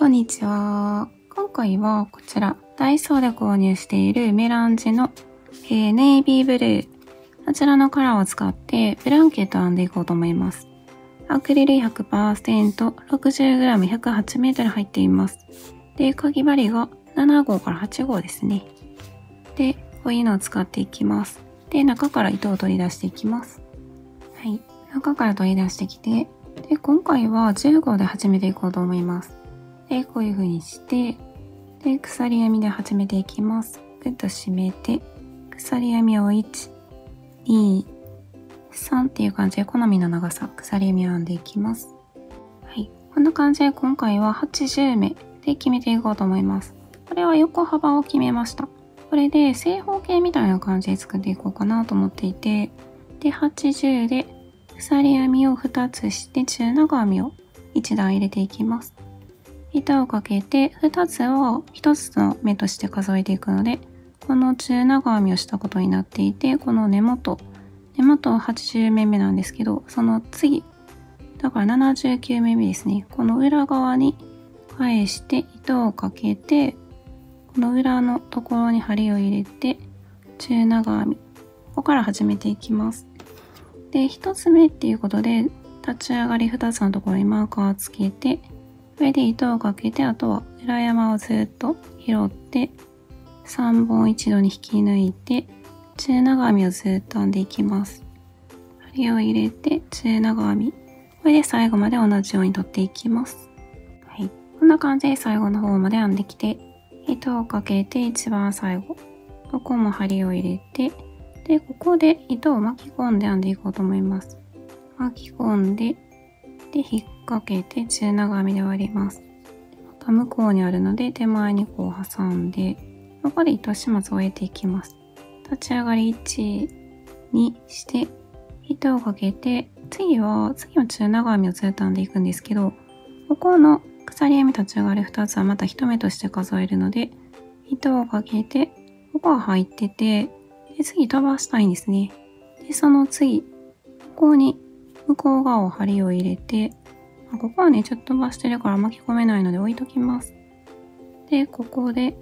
こんにちは。今回はこちら、ダイソーで購入しているメランジの、えー、ネイビーブルー。こちらのカラーを使ってブランケット編んでいこうと思います。アクリル100%、60g、108m 入っています。で、かぎ針が7号から8号ですね。で、こういうのを使っていきます。で、中から糸を取り出していきます。はい。中から取り出してきて、で、今回は10号で始めていこうと思います。で、こういう風にして、で、鎖編みで始めていきます。ぐっと締めて、鎖編みを1、2、3っていう感じで好みの長さ、鎖編みを編んでいきます。はい。こんな感じで今回は80目で決めていこうと思います。これは横幅を決めました。これで正方形みたいな感じで作っていこうかなと思っていて、で、80で鎖編みを2つして中長編みを1段入れていきます。糸をかけて2つを1つの目として数えていくのでこの中長編みをしたことになっていてこの根元根元は80目目なんですけどその次だから79目目ですね。この裏側に返して糸をかけてこの裏のところに針を入れて中長編みここから始めていきます。で1つ目っていうことで立ち上がり2つのところにマーカーをつけてこれで糸をかけて、あとは裏山をずっと拾って、3本一度に引き抜いて、中長編みをずっと編んでいきます。針を入れて、中長編み。これで最後まで同じように取っていきます。はい。こんな感じで最後の方まで編んできて、糸をかけて一番最後。ここも針を入れて、で、ここで糸を巻き込んで編んでいこうと思います。巻き込んで、で、引っ掛けて中長編みで割ります。また向こうにあるので手前にこう挟んで、ここで糸始末を終えていきます。立ち上がり1、2して、糸をかけて、次は、次は中長編みをずっと編んでいくんですけど、ここの鎖編み立ち上がり2つはまた1目として数えるので、糸をかけて、ここは入ってて、で次飛ばしたいんですね。で、その次、ここに向こう側を針を入れて、ここはね、ちょっと飛ばしてるから巻き込めないので置いときます。で、ここで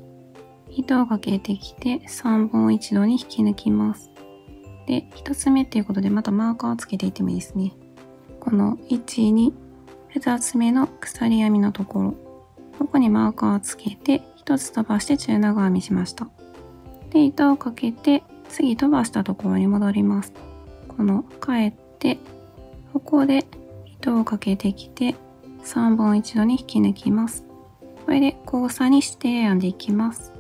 糸をかけてきて3本一度に引き抜きます。で、1つ目っていうことでまたマーカーをつけていってもいいですね。この1、2、2つ目の鎖編みのところ、ここにマーカーをつけて1つ飛ばして中長編みしました。で、糸をかけて次飛ばしたところに戻ります。この帰ってここで糸をかけてきて3本一度に引き抜きます。これで交差にして編んでいきます。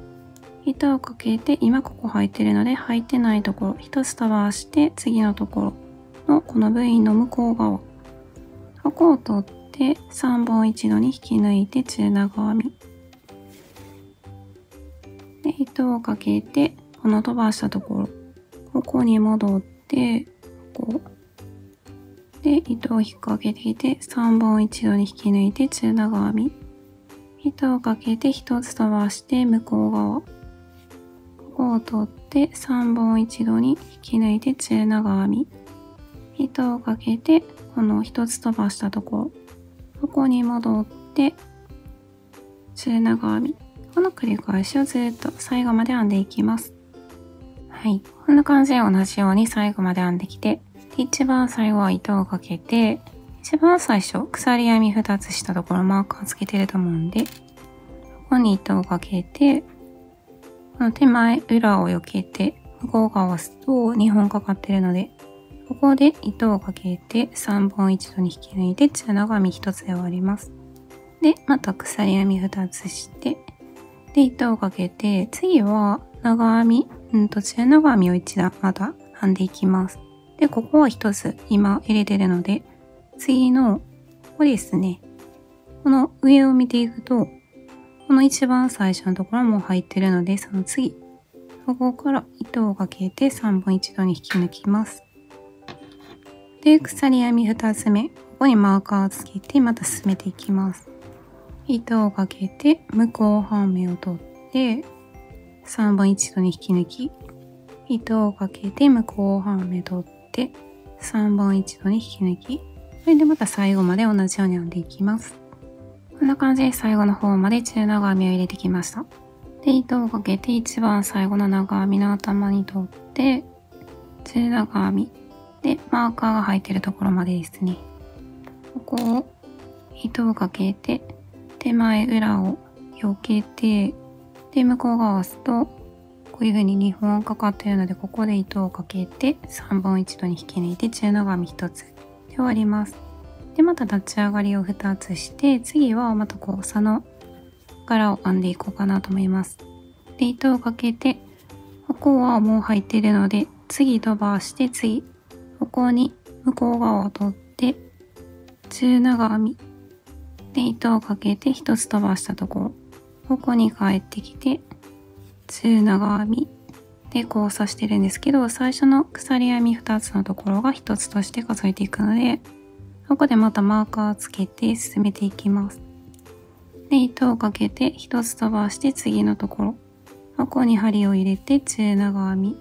糸をかけて今ここ入ってるので入ってないところ1つ飛ばして次のところのこの部位の向こう側ここを取って3本一度に引き抜いて中長編みで糸をかけてこの飛ばしたところここに戻ってこうで、糸を引っ掛けてきて、3本一度に引き抜いて中長編み。糸をかけて1つ飛ばして向こう側。ここを取って3本一度に引き抜いて中長編み。糸をかけて、この1つ飛ばしたところ。ここに戻って、中長編み。この繰り返しをずっと最後まで編んでいきます。はい。こんな感じで同じように最後まで編んできて、一番最後は糸をかけて、一番最初、鎖編み2つしたところマーカーつけてると思うんで、ここに糸をかけて、この手前、裏を避けて、向こう側をすと2本かかってるので、ここで糸をかけて3本一度に引き抜いて中長編み1つで終わります。で、また鎖編み2つして、で、糸をかけて、次は長編み、うんと中長編みを1段また編んでいきます。で、ここは一つ今入れてるので、次の、ここですね。この上を見ていくと、この一番最初のところも入ってるので、その次、ここから糸をかけて3本一度に引き抜きます。で、鎖編み2つ目、ここにマーカーをつけてまた進めていきます。糸をかけて向こう半目を取って3本一度に引き抜き糸をかけて向こう半目取って3本一度に引き抜きそれでまた最後まで同じように編んでいきますこんな感じで最後の方まで中長編みを入れてきました。で、糸をかけて一番最後の長編みの頭に取って、中長編み。で、マーカーが入ってるところまでですね。ここを糸をかけて、手前裏を避けて、で、向こう側を押すと、こういう風に2本かかっているので、ここで糸をかけて、3本一度に引き抜いて、中長編み1つで終わります。で、また立ち上がりを2つして、次はまたこう、差の柄を編んでいこうかなと思います。で、糸をかけて、ここはもう入っているので、次飛ばして次、ここに向こう側を取って、中長編み。で、糸をかけて1つ飛ばしたところ、ここに帰ってきて、中長編み。で、交差してるんですけど、最初の鎖編み2つのところが1つとして数えていくので、ここでまたマーカーをつけて進めていきます。で、糸をかけて1つ飛ばして次のところ。ここに針を入れて中長編み。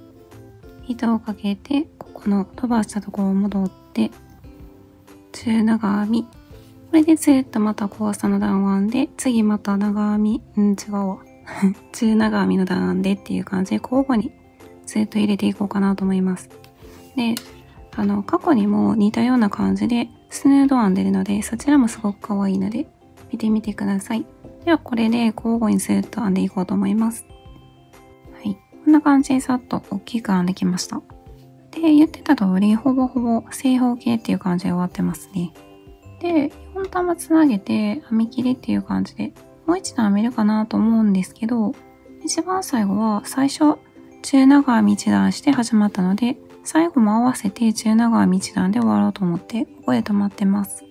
糸をかけて、ここの飛ばしたところを戻って、中長編み。これでずっとまた交差の段を編んで、次また長編み、うん、違うわ。中長編みの段編んでっていう感じで交互にずっと入れていこうかなと思います。で、あの、過去にも似たような感じでスヌード編んでるので、そちらもすごく可愛いので、見てみてください。では、これで交互にずっと編んでいこうと思います。はい。こんな感じでさっと大きく編んできました。で、言ってた通り、ほぼほぼ正方形っていう感じで終わってますね。で、4玉つなげて編み切りっていう感じで、もう一度編めるかなと思うんですけど、一番最後は最初、中長編み一段して始まったので、最後も合わせて中長編み一段で終わろうと思って、ここで止まってます。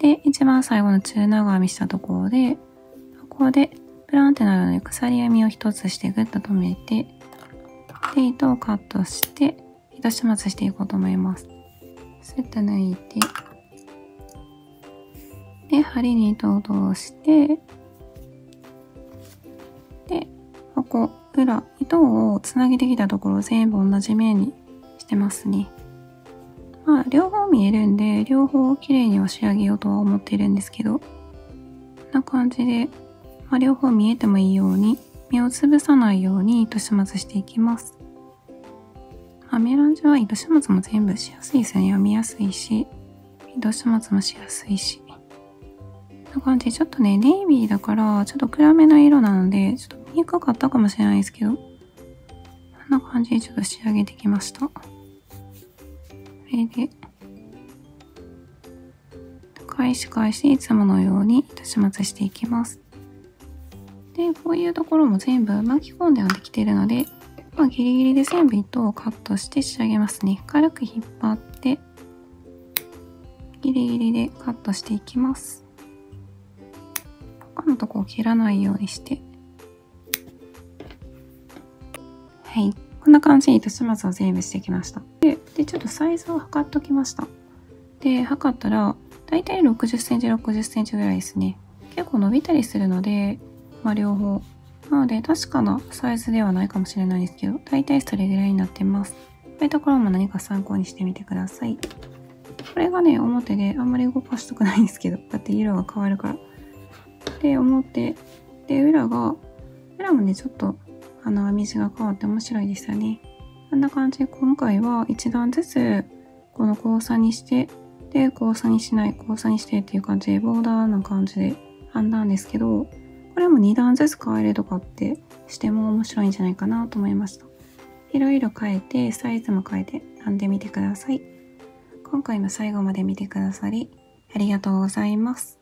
で、一番最後の中長編みしたところで、ここでプランってなるの鎖編みを一つしてぐっと止めて、で、糸をカットして、糸始末していこうと思います。スッと抜いて、で、針に糸を通して、ここ、裏、糸をつなげてきたところ全部同じ面にしてますね。まあ、両方見えるんで、両方綺麗には仕上げようとは思っているんですけど、こんな感じで、まあ、両方見えてもいいように、目をつぶさないように糸始末していきます。まあ、メランジは糸始末も全部しやすいですよね。読みやすいし、糸始末もしやすいし。こんな感じで、ちょっとね、ネイビーだから、ちょっと暗めな色なので、ちょっと見にくかったかもしれないですけど、こんな感じでちょっと仕上げてきました。これで、返し返しいつものように糸始末していきます。で、こういうところも全部巻き込んではできているので、まあ、ギリギリで全部糸をカットして仕上げますね。軽く引っ張って、ギリギリでカットしていきます。他のとこを切らないようにして。はい。こんな感じに糸始末を全部してきました。で、でちょっとサイズを測っときました。で、測ったら、だいたい60センチ、60センチぐらいですね。結構伸びたりするので、まあ両方。なので、確かなサイズではないかもしれないですけど、だいたいそれぐらいになってます。こういうところも何か参考にしてみてください。これがね、表であんまり動かしたくないんですけど、だって色が変わるから。で、表。で、裏が、裏もね、ちょっとあの、編み地が変わって面白いですよね。こんな感じで今回は一段ずつこの交差にして、で、交差にしない、交差にしてっていう感じでボーダーな感じで編んだんですけど、これも2段ずつ変えるとかってしても面白いんじゃないかなと思いました。いろいろ変えて、サイズも変えて編んでみてください。今回も最後まで見てくださりありがとうございます。